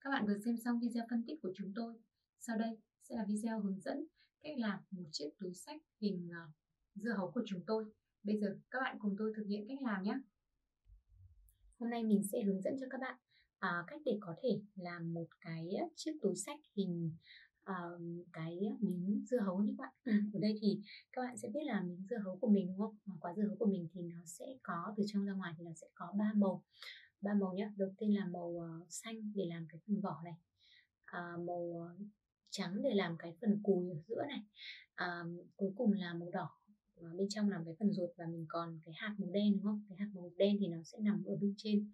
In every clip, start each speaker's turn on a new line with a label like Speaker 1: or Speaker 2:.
Speaker 1: Các bạn vừa xem xong video phân tích của chúng tôi. Sau đây sẽ là video hướng dẫn cách làm một chiếc túi sách hình ờ, dưa hấu của chúng tôi. Bây giờ các bạn cùng tôi thực hiện cách làm nhé. Hôm nay mình sẽ hướng dẫn cho các bạn uh, cách để có thể làm một cái chiếc túi sách hình uh, cái miếng dưa hấu như các bạn. Ừ, ở đây thì các bạn sẽ biết là miếng dưa hấu của mình đúng không? Quả dưa hấu của mình thì nó sẽ có từ trong ra ngoài thì nó sẽ có ba màu ba màu nhé đầu tiên là màu uh, xanh để làm cái phần vỏ này à, màu uh, trắng để làm cái phần cùi ở giữa này à, cuối cùng là màu đỏ à, bên trong làm cái phần ruột và mình còn cái hạt màu đen đúng không? Cái hạt màu đen thì nó sẽ nằm ở bên trên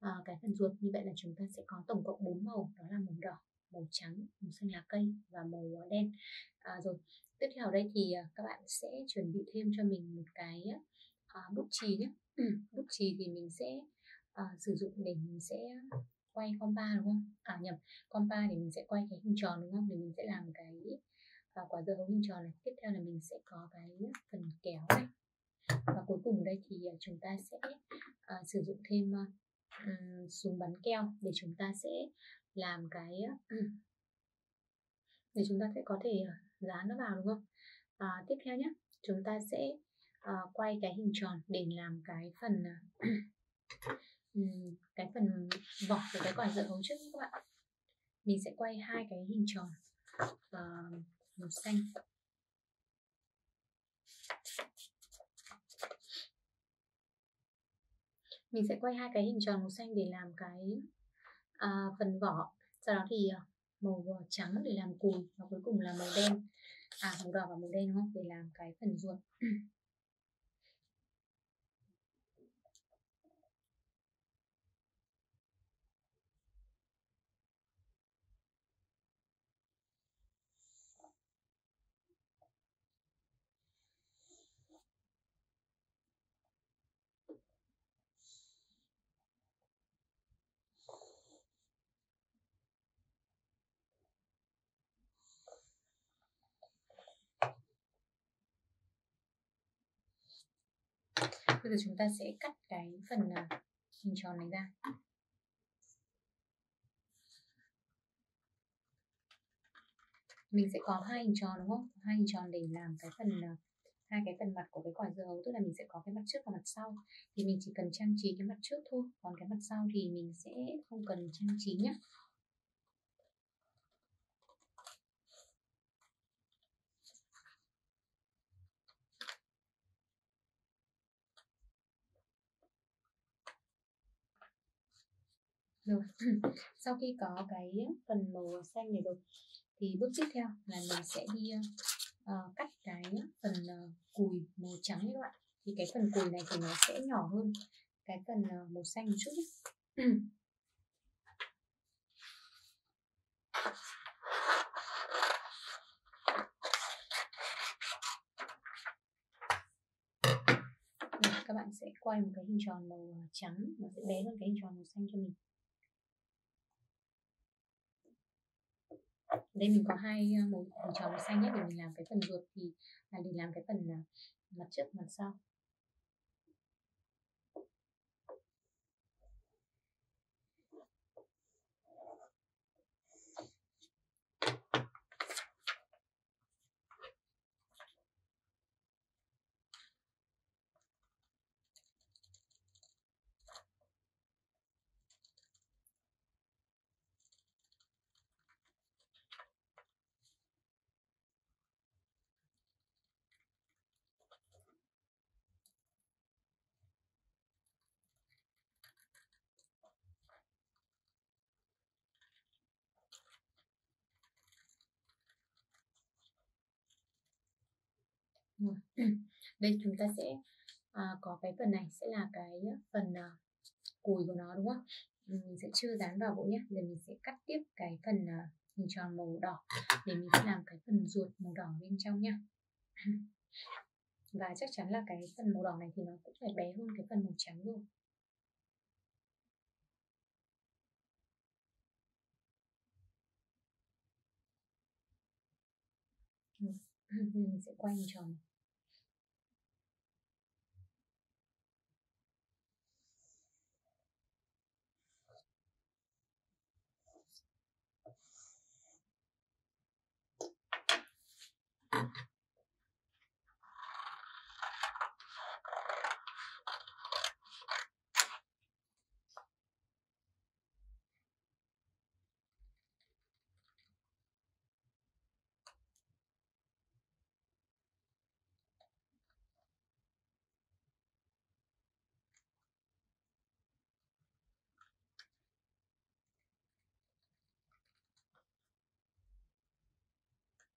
Speaker 1: à, cái phần ruột. Như vậy là chúng ta sẽ có tổng cộng 4 màu đó là màu đỏ màu trắng màu xanh lá cây và màu đen. À, rồi tiếp theo đây thì các bạn sẽ chuẩn bị thêm cho mình một cái à, bút chì nhé bút chì thì mình sẽ uh, sử dụng để mình sẽ quay compa đúng không? À nhầm compa thì mình sẽ quay cái hình tròn đúng không? Để mình sẽ làm cái uh, quả dưa hấu hình tròn này. Tiếp theo là mình sẽ có cái phần kéo này. Và cuối cùng đây thì à, chúng ta sẽ uh, sử dụng thêm uh, súng bắn keo để chúng ta sẽ làm cái uh, để chúng ta sẽ có thể dán nó vào đúng không? À, tiếp theo nhé chúng ta sẽ uh, quay cái hình tròn để làm cái phần uh, cái phần vỏ của cái quả dưa hấu trước các bạn mình sẽ quay hai cái hình tròn uh, màu xanh. Mình sẽ quay hai cái hình tròn màu xanh để làm cái à, phần vỏ. Sau đó thì ờ, màu vỏ trắng để làm cùi và cuối cùng là màu đen. À màu đỏ và màu đen đúng không? Để làm cái phần ruột. Bây giờ chúng ta sẽ cắt cái phần à, hình tròn này ra. Mình sẽ có hai hình tròn, đúng không? Hai hình tròn để làm cái phần à, hai cái phần mặt của cái quả dưa hấu tức là mình sẽ có cái mặt trước và mặt sau. Thì mình chỉ cần trang trí cái mặt trước thôi. Còn cái mặt sau thì mình sẽ không cần trang trí nhé rồi. Sau khi có cái phần màu xanh này rồi thì bước tiếp theo là mình sẽ đi uh, cắt cái phần uh, cùi màu trắng các bạn. Thì cái phần cùi này thì nó sẽ nhỏ hơn cái phần uh, màu xanh một chút các bạn sẽ quay một cái hình tròn màu trắng nó sẽ bé hơn cái hình tròn màu xanh cho mình. Đây mình có hai ờ, một hình tròn màu xanh nhất để mình làm cái phần ruột thì là để làm cái phần à, mặt trước, mặt sau. đây chúng ta sẽ à, có cái phần này sẽ là cái phần à, cùi của nó đúng không? Mình sẽ chưa dán vào bộ nhé. Giờ mình sẽ cắt tiếp cái phần à, hình tròn màu đỏ để mình sẽ làm cái phần ruột màu đỏ bên trong nhá và chắc chắn là cái phần màu đỏ này thì nó cũng phải bé hơn cái phần màu trắng rồi. Mình sẽ quay hình tròn.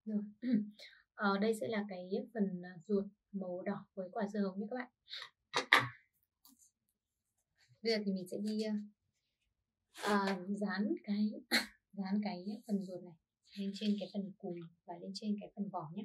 Speaker 1: Rồi. Ờ, đây sẽ là cái phần à, ruột màu đỏ với quả dưa hấu nhé các bạn. Bây giờ thì mình sẽ đi uh, dán cái dán cái phần ruột này lên trên cái phần cùi và lên trên cái phần vỏ nhé